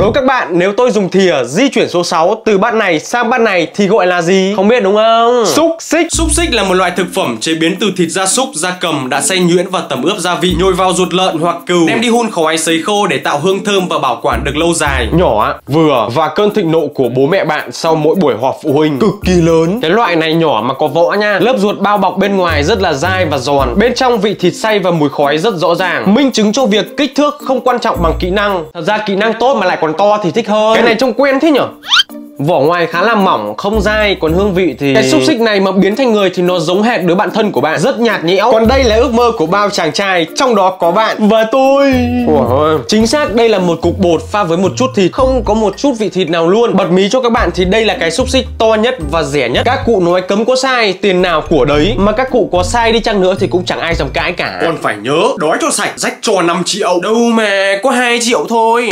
Đố các bạn nếu tôi dùng thìa di chuyển số 6 từ bát này sang bát này thì gọi là gì? Không biết đúng không? Xúc xích Xúc xích là một loại thực phẩm chế biến từ thịt gia súc, gia cầm đã xay nhuyễn và tẩm ướp gia vị, nhồi vào ruột lợn hoặc cừu, đem đi hun khói sấy khô để tạo hương thơm và bảo quản được lâu dài. nhỏ, vừa và cơn thịnh nộ của bố mẹ bạn sau mỗi buổi họp phụ huynh cực kỳ lớn. Cái loại này nhỏ mà có vỏ nha. Lớp ruột bao bọc bên ngoài rất là dai và giòn. Bên trong vị thịt xay và mùi khói rất rõ ràng. Minh chứng cho việc kích thước không quan trọng bằng kỹ năng. Thật ra kỹ năng tốt mà lại còn to thì thích hơn. Cái này trông quen thế nhở? Vỏ ngoài khá là mỏng, không dai, còn hương vị thì Cái xúc xích này mà biến thành người thì nó giống hệt đứa bạn thân của bạn. Rất nhạt nhẽo. Còn đây là ước mơ của bao chàng trai, trong đó có bạn Và tôi. Ủa, Chính xác đây là một cục bột pha với một chút thịt. Không có một chút vị thịt nào luôn. Bật mí cho các bạn thì đây là cái xúc xích to nhất và rẻ nhất. Các cụ nói cấm có sai, tiền nào của đấy. Mà các cụ có sai đi chăng nữa thì cũng chẳng ai dám cãi cả. Còn phải nhớ, đói cho sạch, rách cho 5 triệu. Đâu mà, có 2 triệu thôi